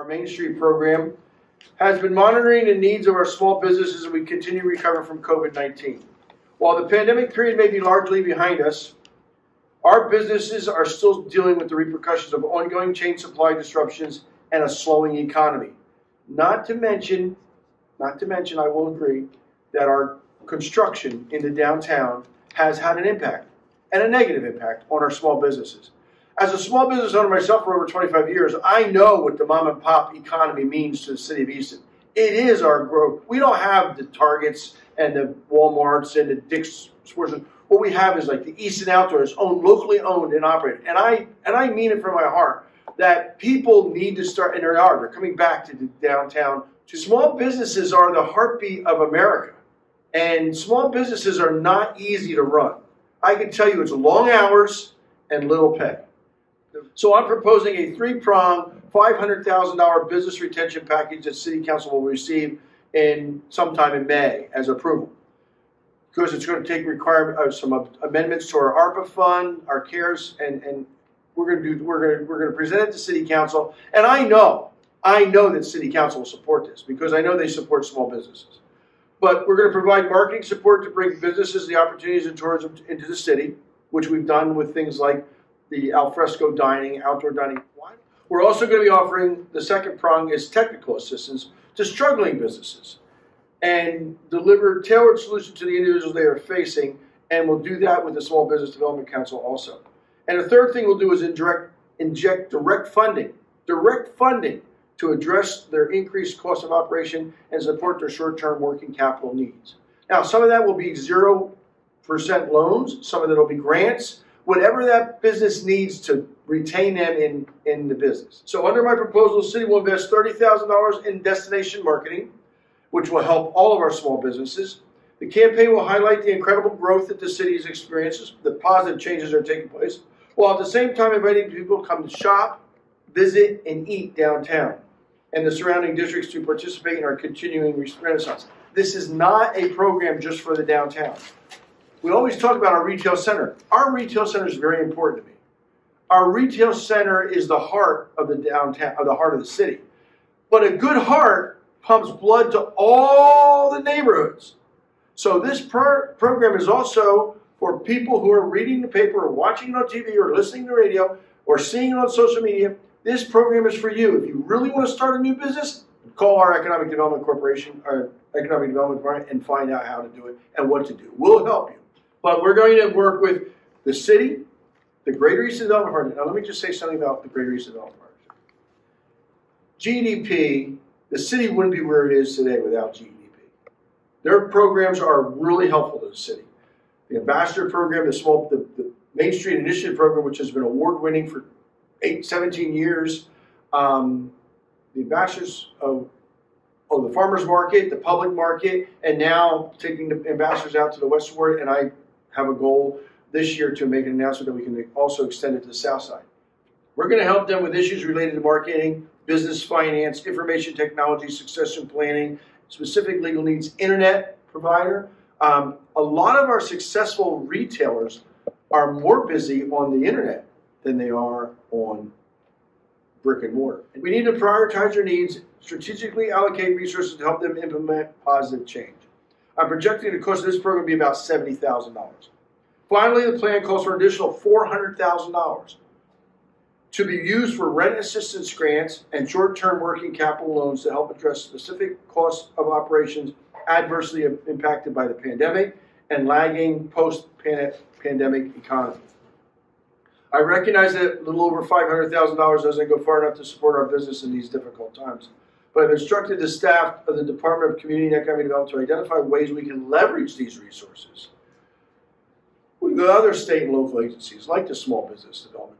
our Main Street program, has been monitoring the needs of our small businesses as we continue to recover from COVID 19. While the pandemic period may be largely behind us, our businesses are still dealing with the repercussions of ongoing chain supply disruptions and a slowing economy. Not to mention, not to mention, I will agree, that our construction in the downtown has had an impact and a negative impact on our small businesses. As a small business owner myself for over 25 years, I know what the mom and pop economy means to the city of Easton. It is our growth. We don't have the Targets and the Walmarts and the Dick's Sports. What we have is like the Easton Outdoors, owned locally owned and operated. And I and I mean it from my heart that people need to start, and they are. They're coming back to the downtown. To small businesses are the heartbeat of America, and small businesses are not easy to run. I can tell you, it's long hours and little pay. So I'm proposing a three-prong, $500,000 business retention package that City Council will receive in sometime in May as approval. Because it's going to take requirement uh, some amendments to our ARPA fund, our CARES, and, and we're going to do we're going to we're going to present it to City Council. And I know, I know that City Council will support this because I know they support small businesses. But we're going to provide marketing support to bring businesses the opportunities and tourism into the city, which we've done with things like the alfresco dining, outdoor dining. We're also going to be offering the second prong is technical assistance to struggling businesses and deliver tailored solutions to the individuals they are facing. And we'll do that with the Small Business Development Council also. And the third thing we'll do is indirect, inject direct funding, direct funding to address their increased cost of operation and support their short-term working capital needs. Now, some of that will be 0% loans, some of that will be grants, whatever that business needs to retain them in, in the business. So under my proposal, the city will invest $30,000 in destination marketing, which will help all of our small businesses. The campaign will highlight the incredible growth that the city has experienced, the positive changes that are taking place, while at the same time inviting people to come to shop, visit, and eat downtown and the surrounding districts to participate in our continuing renaissance. This is not a program just for the downtown. We always talk about our retail center. Our retail center is very important to me. Our retail center is the heart of the downtown, of the heart of the city. But a good heart pumps blood to all the neighborhoods. So this pro program is also for people who are reading the paper or watching it on TV or listening to radio or seeing it on social media. This program is for you. If you really want to start a new business, call our Economic Development Corporation, our Economic Development Department, and find out how to do it and what to do. We'll help you. But we're going to work with the city, the Greater Easton Development Partnership. Now, let me just say something about the Greater Easton Development Partnership. GEDP, the city wouldn't be where it is today without GEDP. Their programs are really helpful to the city. The Ambassador Program, the small, the, the Main Street Initiative Program, which has been award-winning for eight, 17 years. Um, the ambassadors of of the farmers market, the public market, and now taking the ambassadors out to the west ward. And I have a goal this year to make an announcement that we can also extend it to the south side. We're going to help them with issues related to marketing, business finance, information technology, succession planning, specific legal needs, internet provider. Um, a lot of our successful retailers are more busy on the internet than they are on brick and mortar. We need to prioritize their needs, strategically allocate resources to help them implement positive change. I'm projecting the cost of this program to be about $70,000. Finally, the plan calls for an additional $400,000 to be used for rent assistance grants and short-term working capital loans to help address specific costs of operations adversely impacted by the pandemic and lagging post-pandemic economy. I recognize that a little over $500,000 doesn't go far enough to support our business in these difficult times. But I've instructed the staff of the Department of Community and Economic Development to identify ways we can leverage these resources with other state and local agencies like the Small Business Development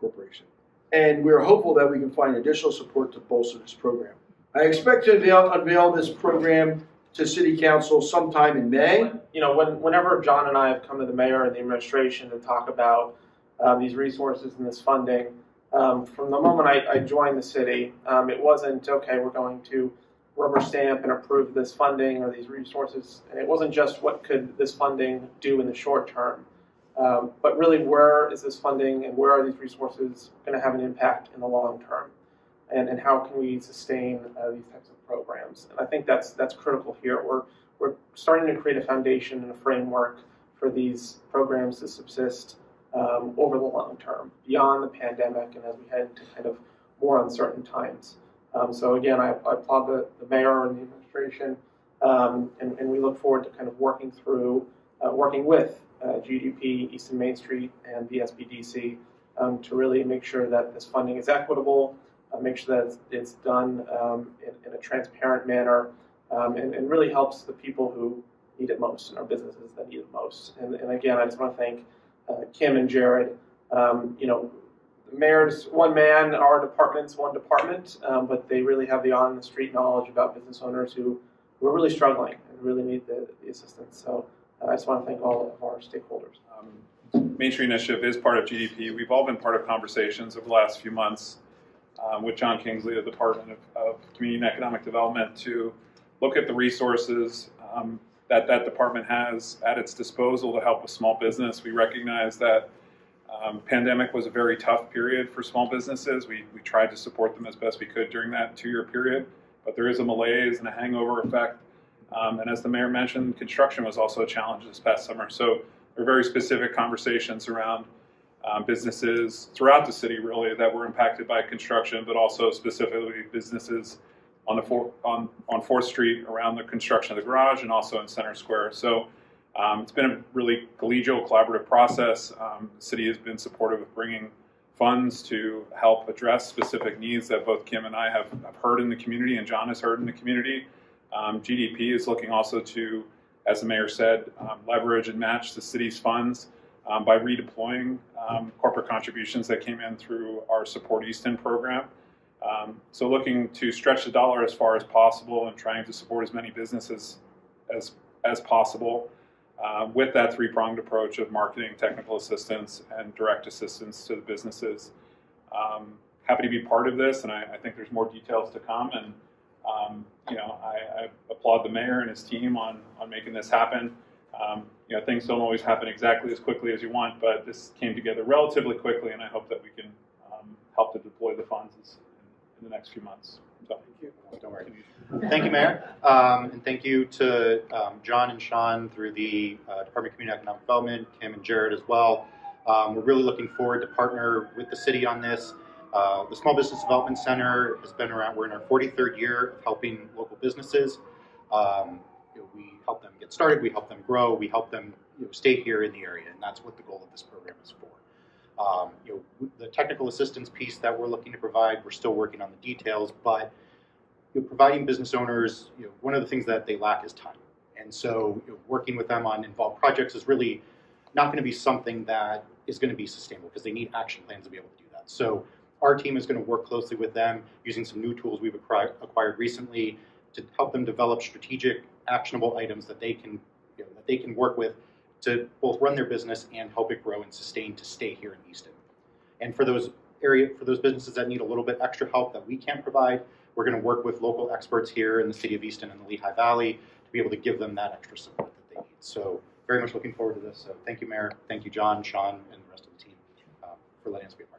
Corporation. And we're hopeful that we can find additional support to bolster this program. I expect to unveil, unveil this program to City Council sometime in May. You know, when, whenever John and I have come to the mayor and the administration to talk about uh, these resources and this funding, um, from the moment I, I joined the city, um, it wasn't okay. We're going to rubber stamp and approve this funding or these resources, and it wasn't just what could this funding do in the short term, um, but really where is this funding and where are these resources going to have an impact in the long term. and, and how can we sustain uh, these types of programs. And I think that's that's critical here. We're we're starting to create a foundation and a framework for these programs to subsist um, over the long term, beyond the pandemic, and as we head into kind of more uncertain times. Um, so again, I, I applaud the, the mayor and the administration, um, and, and we look forward to kind of working through, uh, working with uh, GEDP, Easton Main Street, and the SBDC um, to really make sure that this funding is equitable, uh, make sure that it's, it's done um, in, in, a transparent manner, um, and, and, really helps the people who need it most and our businesses that need it most. And, and again, I just want to thank Kim and Jared. Um, you know, the mayor's one man, our department's one department, um, but they really have the on the street knowledge about business owners who, who are really struggling and really need the, the assistance. So uh, I just want to thank all of our stakeholders. Um, Main Street Initiative is part of GEDP. We've all been part of conversations over the last few months um, with John Kingsley, the Department of, of, Community and Economic Development, to look at the resources um, that that department has at its disposal to help with small business. We recognize that um, pandemic was a very tough period for small businesses. We, we tried to support them as best we could during that two-year period, but there is a malaise and a hangover effect. Um, and as the mayor mentioned, construction was also a challenge this past summer. So there are very specific conversations around um, businesses throughout the city, really, that were impacted by construction, but also specifically businesses on the four, on on Fourth Street around the construction of the garage, and also in Center Square. So um, it's been a really collegial, collaborative process. Um, the city has been supportive of bringing funds to help address specific needs that both Kim and I have, have heard in the community, and John has heard in the community. Um, GEDP is looking also to, as the mayor said, um, leverage and match the city's funds um, by redeploying um, corporate contributions that came in through our Support Easton program. Um, so looking to stretch the dollar as far as possible and trying to support as many businesses as, as possible uh, with that three-pronged approach of marketing, technical assistance, and direct assistance to the businesses. Um, happy to be part of this, and I, I, think there's more details to come. And um, you know, I, I, applaud the mayor and his team on on making this happen. Um, you know, things don't always happen exactly as quickly as you want, but this came together relatively quickly, and I hope that we can um, help to deploy the funds in, in the next few months. So, thank you. Don't worry. Thank you, Mayor, um, and thank you to um, John and Sean through the uh, Department of Community Economic Development, Kim and Jared as well. Um, we're really looking forward to partner with the city on this. Uh, the Small Business Development Center has been around. We're in our 43rd year of helping local businesses. Um, we help them get started, we help them grow, we help them you know, stay here in the area, and that's what the goal of this program is for. Um, you know, the technical assistance piece that we're looking to provide, we're still working on the details, but you know, providing business owners, you know, one of the things that they lack is time. And so you know, working with them on involved projects is really not going to be something that is going to be sustainable because they need action plans to be able to do that. So our team is going to work closely with them using some new tools we've acquired recently to help them develop strategic actionable items that they can you know, that they can work with to both run their business and help it grow and sustain to stay here in Easton. And for those area for those businesses that need a little bit extra help that we can't provide, we're going to work with local experts here in the city of Easton and the Lehigh Valley to be able to give them that extra support that they need. So very much looking forward to this. So thank you, Mayor. Thank you, John, Sean, and the rest of the team uh, for letting us be a part.